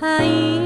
はい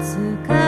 つか